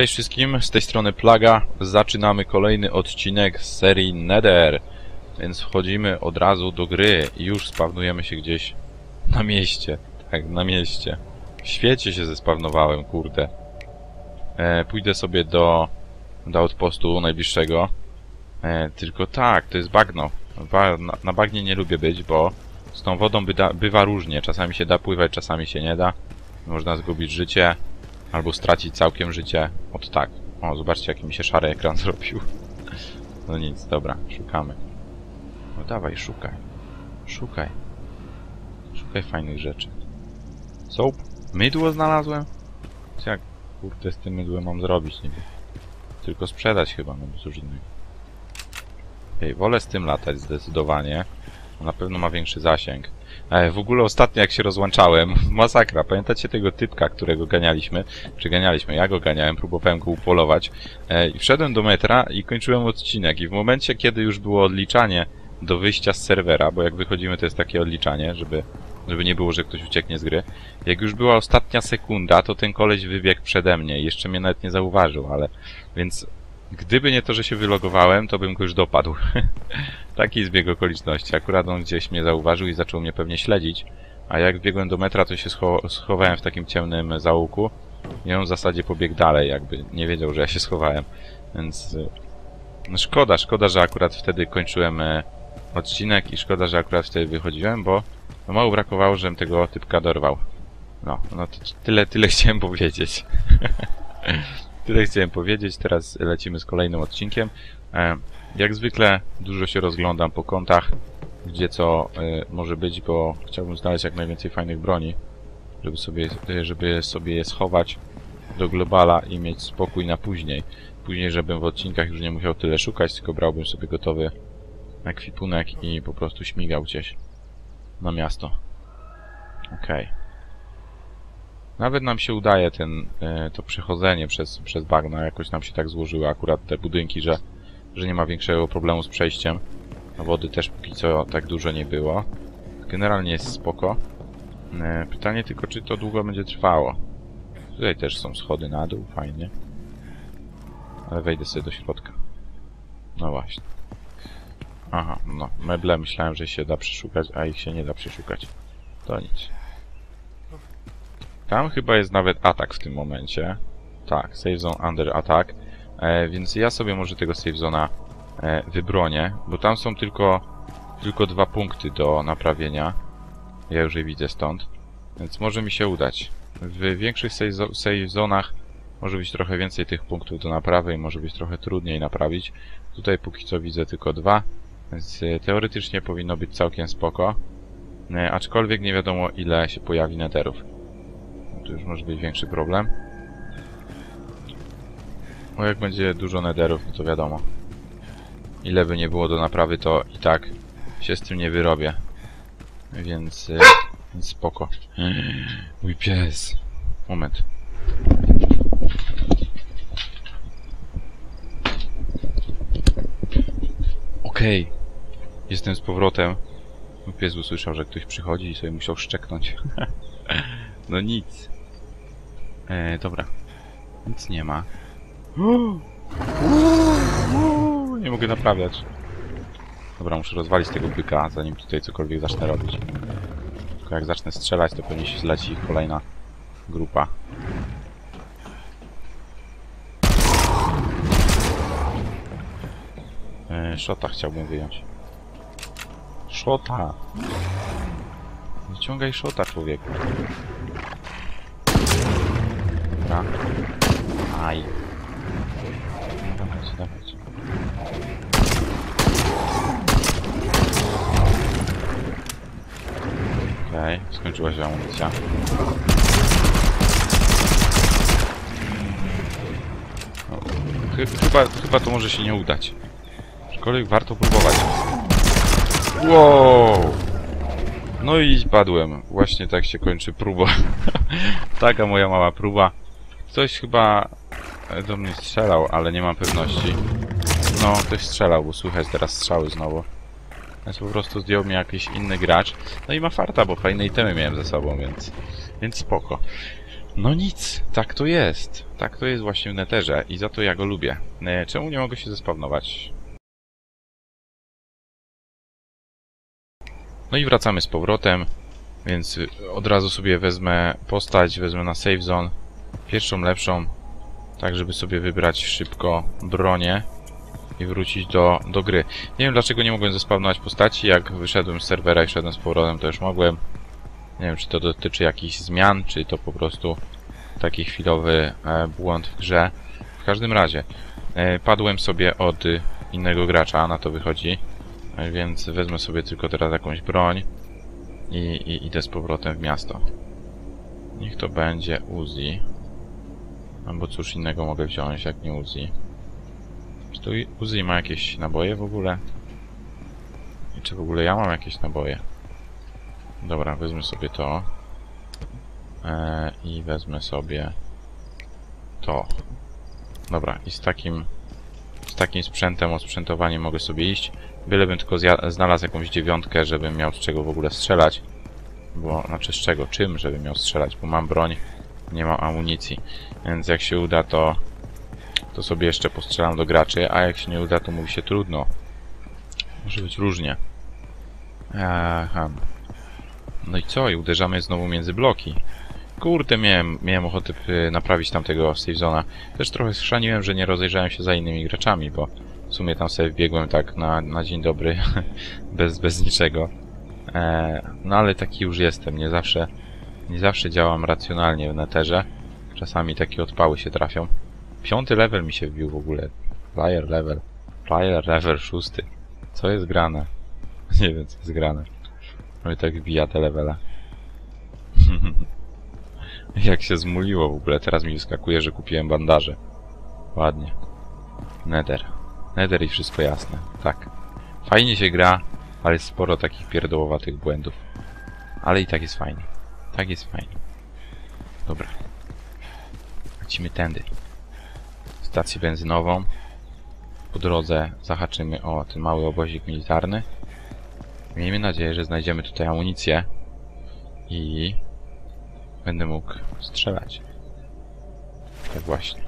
Cześć wszystkim, z tej strony Plaga. Zaczynamy kolejny odcinek z serii Nether. Więc wchodzimy od razu do gry i już spawnujemy się gdzieś na mieście. Tak, na mieście. W świecie się zespawnowałem, kurde. E, pójdę sobie do, do outpostu najbliższego. E, tylko tak, to jest bagno. Ba, na, na bagnie nie lubię być, bo z tą wodą byda, bywa różnie. Czasami się da pływać, czasami się nie da. Można zgubić życie. Albo stracić całkiem życie. Od tak. O, zobaczcie jaki mi się szary ekran zrobił. No nic, dobra, szukamy. No dawaj, szukaj. Szukaj. Szukaj fajnych rzeczy. Soap? Mydło znalazłem? Jak, kurde, z tym mydłem mam zrobić niby? Tylko sprzedać chyba, no cóż innego. Ej, wolę z tym latać zdecydowanie. Na pewno ma większy zasięg. E, w ogóle ostatnio jak się rozłączałem, masakra, pamiętacie tego typka, którego ganialiśmy? Czy ganialiśmy? Ja go ganiałem, próbowałem go upolować. E, I wszedłem do metra i kończyłem odcinek. I w momencie, kiedy już było odliczanie do wyjścia z serwera, bo jak wychodzimy to jest takie odliczanie, żeby, żeby nie było, że ktoś ucieknie z gry. Jak już była ostatnia sekunda, to ten koleś wybiegł przede mnie jeszcze mnie nawet nie zauważył, ale... Więc gdyby nie to, że się wylogowałem, to bym go już dopadł. Taki zbieg okoliczności. Akurat on gdzieś mnie zauważył i zaczął mnie pewnie śledzić. A jak biegłem do metra, to się scho schowałem w takim ciemnym zaułku. I on w zasadzie pobiegł dalej, jakby nie wiedział, że ja się schowałem. Więc... No szkoda, szkoda, że akurat wtedy kończyłem e, odcinek i szkoda, że akurat wtedy wychodziłem, bo no mało brakowało, żebym tego typka dorwał. No, no to tyle, tyle chciałem powiedzieć. tyle chciałem powiedzieć, teraz lecimy z kolejnym odcinkiem. E, jak zwykle dużo się rozglądam po kątach, gdzie co y, może być, bo chciałbym znaleźć jak najwięcej fajnych broni, żeby sobie, y, żeby sobie je schować do globala i mieć spokój na później. Później, żebym w odcinkach już nie musiał tyle szukać, tylko brałbym sobie gotowy ekwipunek i po prostu śmigał gdzieś na miasto. Okej. Nawet nam się udaje ten, y, to przechodzenie przez, przez bagna, jakoś nam się tak złożyły akurat te budynki, że że nie ma większego problemu z przejściem. A wody też póki co tak dużo nie było. Generalnie jest spoko. E, Pytanie tylko, czy to długo będzie trwało. Tutaj też są schody na dół, fajnie. Ale wejdę sobie do środka. No właśnie. Aha, no. Meble myślałem, że się da przeszukać, a ich się nie da przeszukać. To nic. Tam chyba jest nawet atak w tym momencie. Tak, save zone under attack. E, więc ja sobie może tego save zona e, wybronię, bo tam są tylko, tylko dwa punkty do naprawienia. Ja już je widzę stąd. Więc może mi się udać. W większych save, zo- save zonach może być trochę więcej tych punktów do naprawy i może być trochę trudniej naprawić. Tutaj póki co widzę tylko dwa, więc e, teoretycznie powinno być całkiem spoko. E, aczkolwiek nie wiadomo ile się pojawi netherów. To już może być większy problem. Bo jak będzie dużo netherów, no to wiadomo. Ile by nie było do naprawy, to i tak się z tym nie wyrobię. Więc, y, więc spoko. Mój pies. Moment. Okej. Jestem z powrotem. Mój pies usłyszał, że ktoś przychodzi i sobie musiał szczeknąć. no nic. E, dobra. Nic nie ma. Nie mogę naprawiać. Dobra, muszę rozwalić tego byka, zanim tutaj cokolwiek zacznę robić. Tylko jak zacznę strzelać, to pewnie się zleci kolejna grupa. E, Szota chciałbym wyjąć. Szota! Wyciągaj szota, człowieku. Dobra. Aj. Dawajcie, dawajcie. Okej, skończyła się amunicja. No, chy chyba, chyba to może się nie udać. Aczkolwiek warto próbować. Wow! No i padłem. Właśnie tak się kończy próba. Taka moja mała próba. Ktoś chyba do mnie strzelał, ale nie mam pewności. No, ktoś strzelał, bo słychać teraz strzały znowu. Więc po prostu zdjął mnie jakiś inny gracz. No i ma farta, bo fajne itemy miałem ze sobą, więc... Więc spoko. No nic, tak to jest. Tak to jest właśnie w neterze i za to ja go lubię. E, czemu nie mogę się zespawnować? No i wracamy z powrotem, więc y, od razu sobie wezmę postać, wezmę na save zone pierwszą lepszą, tak żeby sobie wybrać szybko bronię i wrócić do, do gry. Nie wiem dlaczego nie mogłem zespawnować postaci, jak wyszedłem z serwera i szedłem z powrotem to już mogłem. Nie wiem czy to dotyczy jakichś zmian, czy to po prostu taki chwilowy e, błąd w grze. W każdym razie, e, padłem sobie od innego gracza, na to wychodzi, e, więc wezmę sobie tylko teraz jakąś broń i, i idę z powrotem w miasto. Niech to będzie Uzi. Albo cóż innego mogę wziąć, jak nie Uzi. Czy tu Uzi ma jakieś naboje w ogóle? I czy w ogóle ja mam jakieś naboje? Dobra, wezmę sobie to. E, I wezmę sobie to. Dobra, i z takim z takim sprzętem, osprzętowaniem mogę sobie iść. Bylebym tylko znalazł jakąś dziewiątkę, żebym miał z czego w ogóle strzelać. Bo, znaczy z czego, czym, żebym miał strzelać, bo mam broń, nie mam amunicji. Więc jak się uda, to to sobie jeszcze postrzelam do graczy, a jak się nie uda, to mówi się trudno. Może być różnie. Aha. No i co? I uderzamy znowu między bloki. Kurde, miałem, miałem ochotę y, naprawić tamtego save zona. Też trochę schrzaniłem, że nie rozejrzałem się za innymi graczami, bo w sumie tam sobie wbiegłem tak na, na dzień dobry, bez, bez niczego. E, no ale taki już jestem, nie zawsze, nie zawsze działam racjonalnie w neterze. Czasami takie odpały się trafią. Piąty level mi się wbił w ogóle. Flyer level. Flyer level szósty. Co jest grane? Nie wiem, co jest grane. No i tak wbija te levele. Jak się zmuliło w ogóle. Teraz mi wyskakuje, że kupiłem bandaże. Ładnie. Nether. Nether i wszystko jasne. Tak. Fajnie się gra, ale jest sporo takich pierdołowatych błędów. Ale i tak jest fajnie. Tak jest fajnie. Dobra. Lecimy tędy. Stację benzynową. Po drodze zahaczymy o ten mały obozik militarny. Miejmy nadzieję, że znajdziemy tutaj amunicję i będę mógł strzelać. Tak właśnie.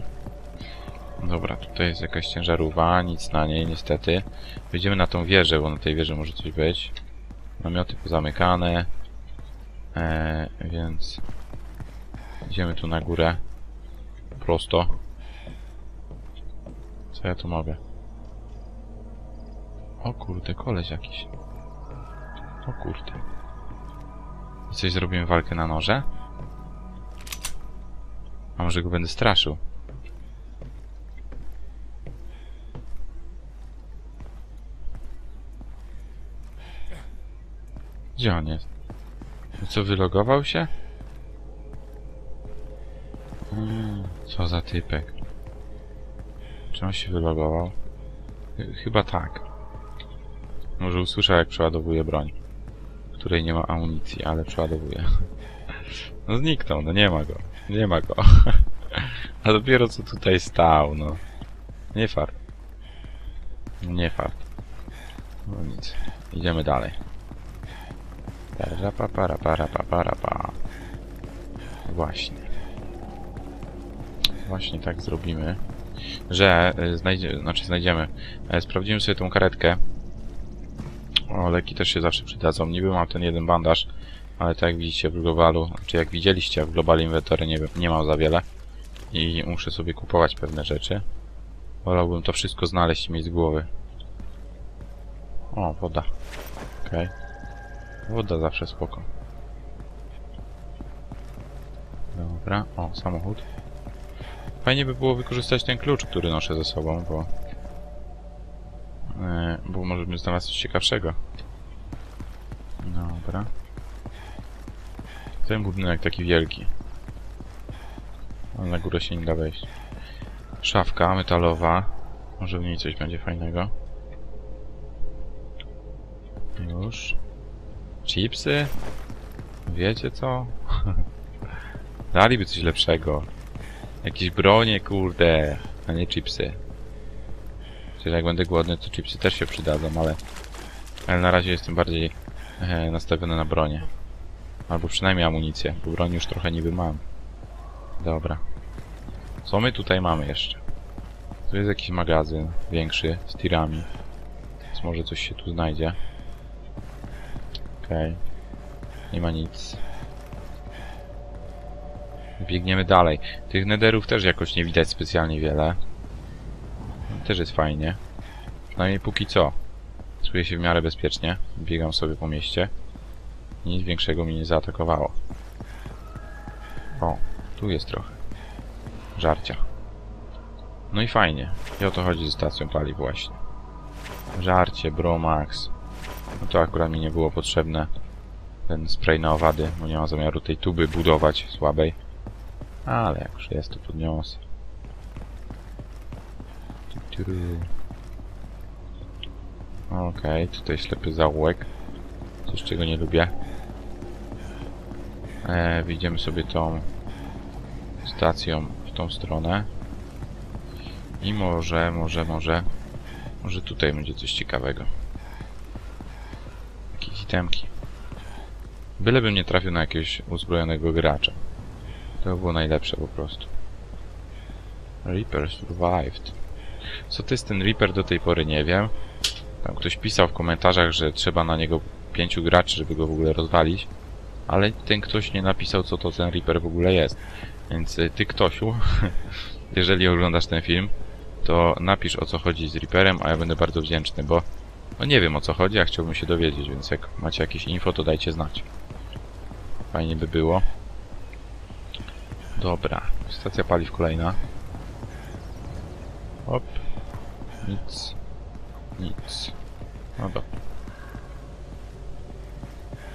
Dobra, tutaj jest jakaś ciężarówka, nic na niej niestety. Wejdziemy na tą wieżę, bo na tej wieży może coś być. Namioty pozamykane. Eee, więc idziemy tu na górę. Prosto. Co ja tu mogę? O kurde, koleś jakiś. O kurde. I coś zrobimy walkę na noże? A może go będę straszył? Gdzie on jest? Co, wylogował się? Mm, co za typek. Czy on się wylogował? Ch- Chyba tak. Może usłyszał jak przeładowuje broń. Której nie ma amunicji, ale przeładowuje. No zniknął, no nie ma go. Nie ma go. A dopiero co tutaj stał, no. Nie fart. Nie fart. No nic. Idziemy dalej. Para, pa, para, para, pa, para, pa. Właśnie. Właśnie tak zrobimy. Że y, znajdzie, znaczy znajdziemy. E, Sprawdzimy sobie tą karetkę. O, leki też się zawsze przydadzą. Niby mam ten jeden bandaż, ale tak jak widzicie w globalu, czy jak widzieliście w Global Inventory nie, nie mam za wiele. I muszę sobie kupować pewne rzeczy. Wolałbym to wszystko znaleźć i mieć z głowy. O, woda. Okej. Woda zawsze spoko. Dobra, o, samochód. Fajnie by było wykorzystać ten klucz, który noszę ze sobą, bo... Yy, bo może bym znalazł coś ciekawszego. Dobra. Ten budynek taki wielki. Ale na górę się nie da wejść. Szafka metalowa. Może w niej coś będzie fajnego. Już. Chipsy? Wiecie co? Daliby coś lepszego. Jakieś bronie, kurde, a nie chipsy. Czyli jak będę głodny, to chipsy też się przydadzą, ale... Ale na razie jestem bardziej e, nastawiony na bronię. Albo przynajmniej amunicję, bo broni już trochę niby mam. Dobra. Co my tutaj mamy jeszcze? Tu jest jakiś magazyn większy z tirami. Więc może coś się tu znajdzie. Okej. Nie ma nic. Biegniemy dalej. Tych nederów też jakoś nie widać specjalnie wiele. Też jest fajnie. Przynajmniej póki co. Czuję się w miarę bezpiecznie. Biegam sobie po mieście. Nic większego mnie nie zaatakowało. O, tu jest trochę. Żarcia. No i fajnie. I o to chodzi ze stacją paliw właśnie. Żarcie, Bromax. No to akurat mi nie było potrzebne. Ten spray na owady, bo nie mam zamiaru tej tuby budować słabej. Ale jak już jest, to podniosę. Okej, tutaj ślepy zaułek. Coś czego nie lubię. E, sobie tą stacją w tą stronę. I może, może, może... Może tutaj będzie coś ciekawego. Itemki. Bylebym nie trafił na jakiegoś uzbrojonego gracza. To by było najlepsze po prostu. Reaper survived. Co to jest ten Reaper do tej pory nie wiem. Tam ktoś pisał w komentarzach, że trzeba na niego pięciu graczy, żeby go w ogóle rozwalić. Ale ten ktoś nie napisał, co to ten Reaper w ogóle jest. Więc y, ty, Ktosiu, jeżeli oglądasz ten film, to napisz o co chodzi z Reaperem, a ja będę bardzo wdzięczny, bo no nie wiem o co chodzi, a chciałbym się dowiedzieć, więc jak macie jakieś info, to dajcie znać. Fajnie by było. Dobra, stacja paliw kolejna. Hop. Nic. Nic. No dobra.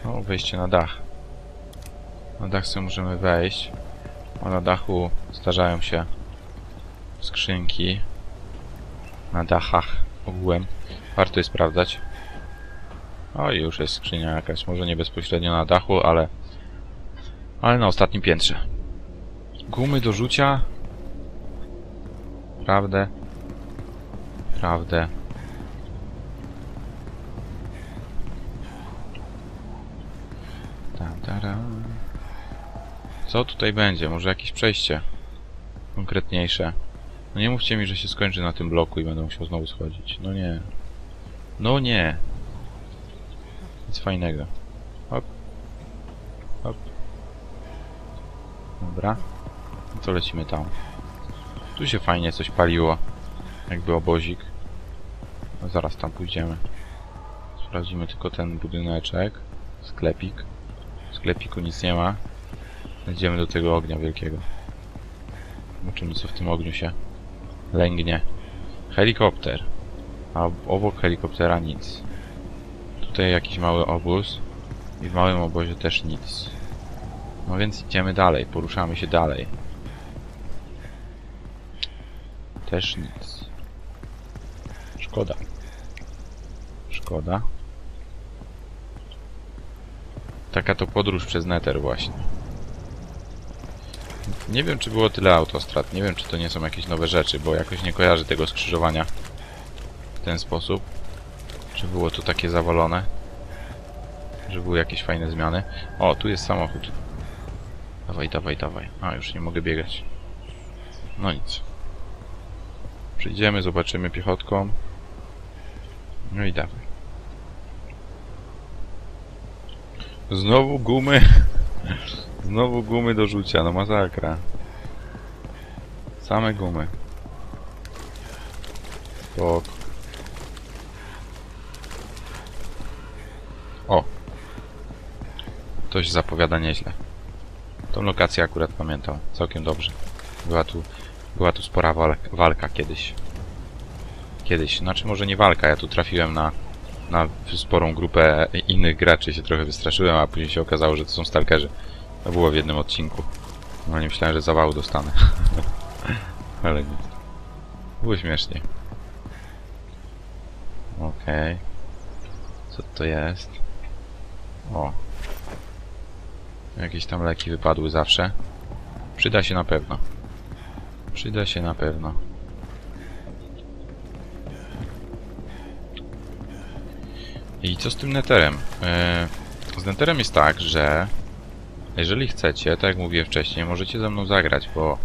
O, wejście na dach. Na dach sobie możemy wejść. A na dachu zdarzają się skrzynki. Na dachach ogółem. Warto je sprawdzać. O, już jest skrzynia jakaś. Może nie bezpośrednio na dachu, ale... Ale na ostatnim piętrze. Gumy do rzucia. Prawdę. Prawdę. Co tutaj będzie? Może jakieś przejście? Konkretniejsze. No nie mówcie mi, że się skończy na tym bloku i będę musiał znowu schodzić. No nie. No nie. Nic fajnego. Hop. Hop. Dobra. No to lecimy tam. Tu się fajnie coś paliło. Jakby obozik. No zaraz tam pójdziemy. Sprawdzimy tylko ten budyneczek. Sklepik. W sklepiku nic nie ma. Idziemy do tego ognia wielkiego. Zobaczymy co w tym ogniu się lęgnie. Helikopter. A obok helikoptera nic. Tutaj jakiś mały obóz. I w małym obozie też nic. No więc idziemy dalej, poruszamy się dalej. Też nic. Szkoda. Szkoda. Taka to podróż przez Nether właśnie. Nie wiem, czy było tyle autostrad. Nie wiem, czy to nie są jakieś nowe rzeczy, bo jakoś nie kojarzę tego skrzyżowania w ten sposób. Czy było to takie zawalone? Że były jakieś fajne zmiany? O, tu jest samochód. Dawaj, dawaj, dawaj. A, już nie mogę biegać. No nic. Przyjdziemy, zobaczymy piechotką. No i dawaj. Znowu gumy. Znowu gumy do rzucia, no masakra. Same gumy. Spoko. O. To się zapowiada nieźle. Tą lokację akurat pamiętam całkiem dobrze. Była tu, była tu spora walka, walka kiedyś. Kiedyś, znaczy może nie walka, ja tu trafiłem na, na sporą grupę innych graczy, się trochę wystraszyłem, a później się okazało, że to są stalkerzy. To było w jednym odcinku. No nie myślałem, że zawału dostanę. Ale nic. Było śmiesznie. Okej. Okay. Co to jest? O. Jakieś tam leki wypadły zawsze. Przyda się na pewno. Przyda się na pewno. I co z tym neterem? Yy, z neterem jest tak, że Jeżeli chcecie, tak jak mówiłem wcześniej, możecie ze mną zagrać, bo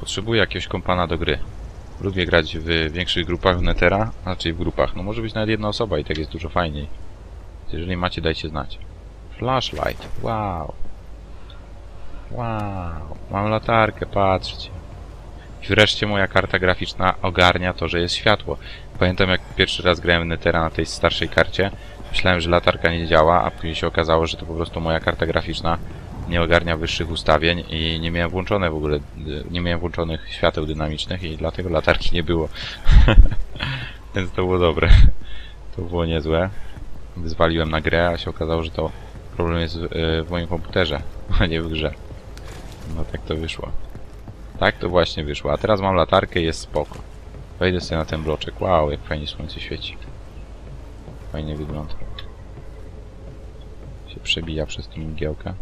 potrzebuję jakiegoś kompana do gry. Lubię grać w większych grupach w Netera, a raczej w grupach. No może być nawet jedna osoba i tak jest dużo fajniej. Jeżeli macie, dajcie znać. Flashlight, wow. Wow, mam latarkę, patrzcie. I wreszcie moja karta graficzna ogarnia to, że jest światło. Pamiętam jak pierwszy raz grałem w Netera na tej starszej karcie, myślałem, że latarka nie działa, a później się okazało, że to po prostu moja karta graficzna nie ogarnia wyższych ustawień i nie miałem włączone w ogóle, y, nie miałem włączonych świateł dynamicznych i dlatego latarki nie było. Więc to było dobre. To było niezłe. Wyzwaliłem na grę, a się okazało, że to problem jest w, y, moim komputerze, a nie w grze. No tak to wyszło. Tak to właśnie wyszło. A teraz mam latarkę jest spoko. Wejdę sobie na ten bloczek. Wow, jak fajnie słońce świeci. Fajnie wygląda. Się przebija przez tą mgiełkę.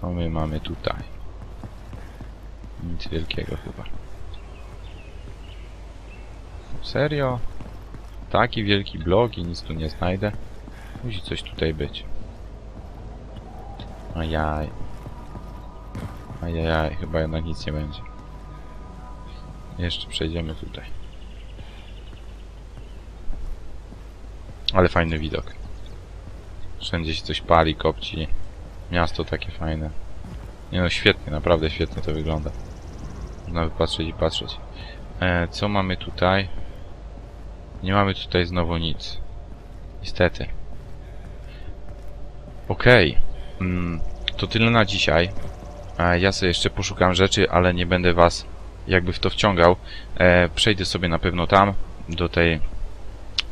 Co my mamy tutaj? Nic wielkiego chyba. Serio? Taki wielki blok i nic tu nie znajdę? Musi coś tutaj być. Ajaj. Ajajaj, chyba jednak nic nie będzie. Jeszcze przejdziemy tutaj. Ale fajny widok. Wszędzie się coś pali, kopci. Miasto takie fajne. Nie no, świetnie, naprawdę świetnie to wygląda. Można wypatrzeć i patrzeć. E, co mamy tutaj? Nie mamy tutaj znowu nic. Niestety. Okej. Mm, to tyle na dzisiaj. E, ja sobie jeszcze poszukam rzeczy, ale nie będę was jakby w to wciągał. E, przejdę sobie na pewno tam, do tej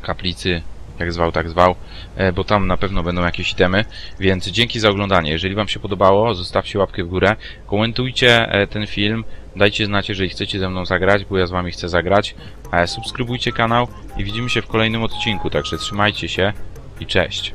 kaplicy, jak zwał, tak zwał, e, bo tam na pewno będą jakieś itemy, więc dzięki za oglądanie. Jeżeli wam się podobało, zostawcie łapkę w górę, komentujcie e, ten film, dajcie znać, jeżeli chcecie ze mną zagrać, bo ja z wami chcę zagrać, e, subskrybujcie kanał i widzimy się w kolejnym odcinku, także trzymajcie się i cześć.